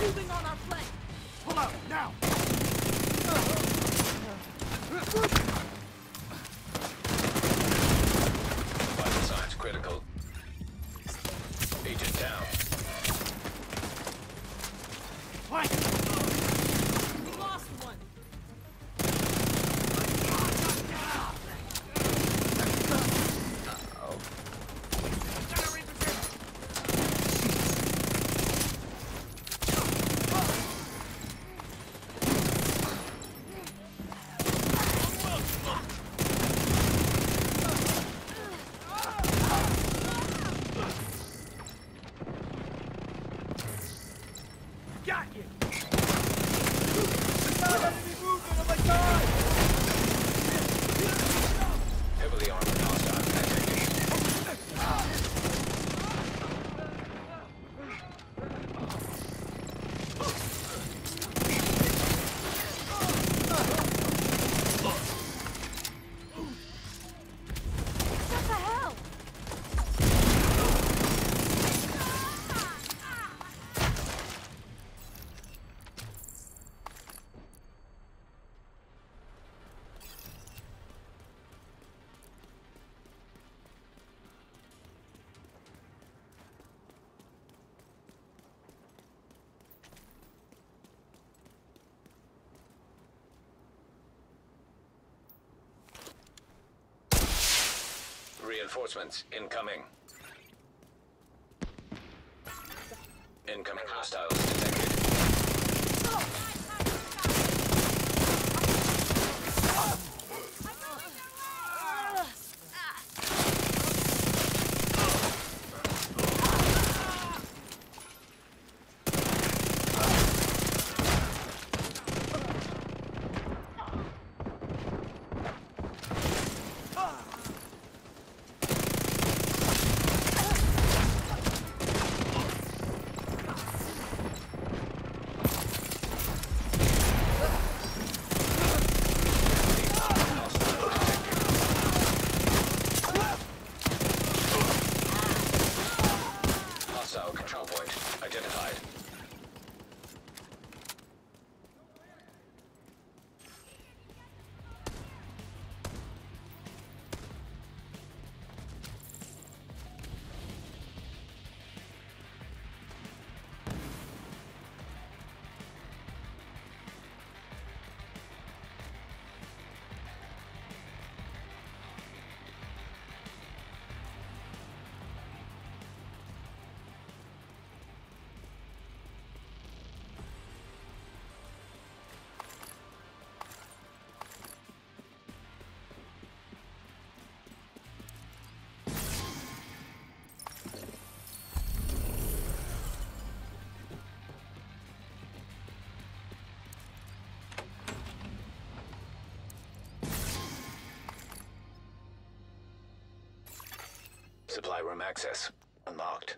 moving on our flank. Pull out, now! Vital signs critical. Agent down. Flank! Reinforcements incoming. Incoming hostiles Room access unlocked.